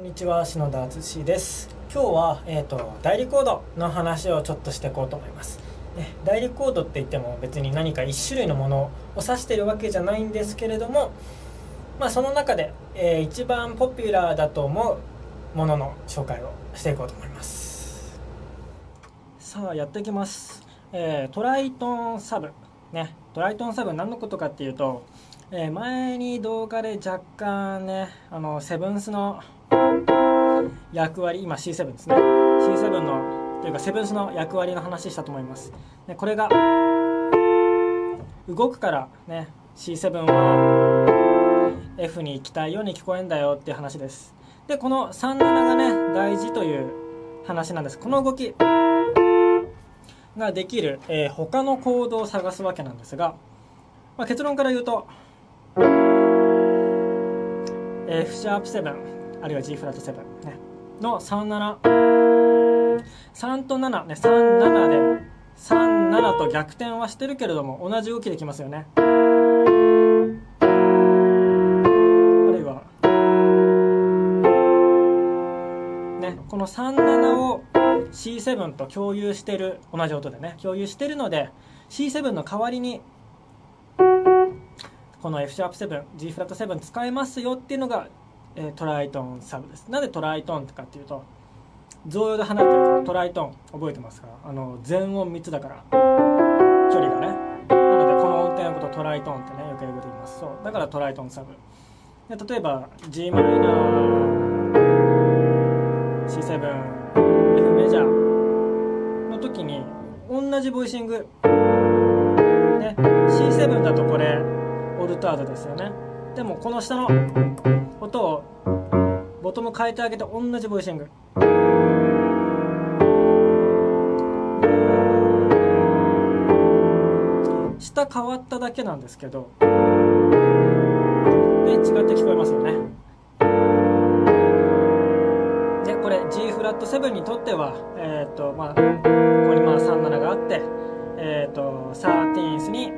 こんにちは篠田敦です。今日は、えーと、代理コードの話をちょっとしていこうと思います、ね、代理コードって言っても別に何か1種類のものを指してるわけじゃないんですけれどもまあその中で、えー、一番ポピュラーだと思うものの紹介をしていこうと思います。さあやっていきます、えー、トライトンサブ。ねトライトンサブ何のことかっていうとえー、前に動画で若干ねあのセブンスの役割今 C7 ですね。C7 のというかセブンスの役割の話したと思います。でこれが動くからね C7 は F に行きたいように聞こえんだよっていう話です。でこの37がね大事という話なんです。この動きができる、えー、他のコードを探すわけなんですが、まあ、結論から言うと F シャープ7あるいは G フラット7、ね、の37 3と7ね。37で。37と逆転はしてるけれども同じ動きできますよね。あるいは。ねこの37を C7 と共有してる。同じ音でね。共有してるので C7 の代わりに。この F シャープ7 G フラット7使えますよっていうのが、えー、トライトンサブです。なぜトライトンかっていうと増用で離れてるからトライトン覚えてますかあの全音3つだから距離がね。なのでこの音程のことトライトンってねよく英語で言います。そう。だからトライトンサブ。で例えば g マイナー C7F メジャーの時に同じボイシングね C7 だとこれオルタードですよね。でもこの下の音をボトム変えてあげて同じボイシング。下変わっただけなんですけど。で違って聞こえますよね。でこれ G フラット7にとってはえっ、ー、とまあここにまあ37があってえっ、ー、と 13th に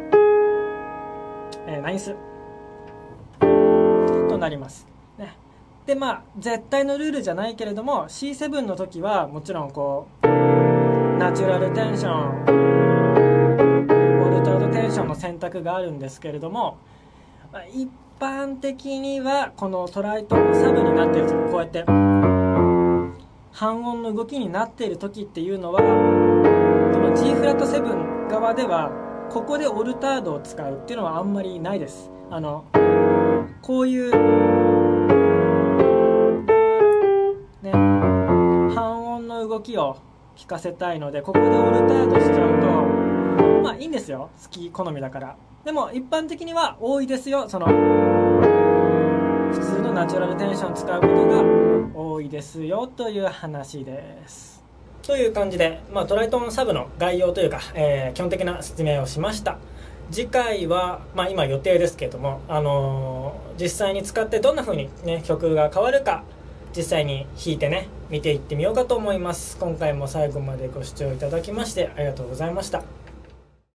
えー、ナイスとなります。ね、でまあ絶対のルールじゃないけれども C7 の時はもちろんこうナチュラルテンションオルタードテンションの選択があるんですけれども、まあ、一般的にはこのトライトンサブになっている時こうやって半音の動きになっている時っていうのはこの G フラット7側ではここでオルタードを使うっていうのはあんまりないです。あのこういうきを聞かせたいのでここでオルタードしちゃうとまあいいんですよ。好き好みだから。でも一般的には多いですよ。その普通のナチュラルテンション使うことが多いですよという話です。という感じで、まあ、トライトンサブの概要というか、えー、基本的な説明をしました。次回は、まあ、今予定ですけども、あのー、実際に使ってどんな風にね曲が変わるか実際に弾いてね見ていってみようかと思います。今回も最後までご視聴いただきましてありがとうございました。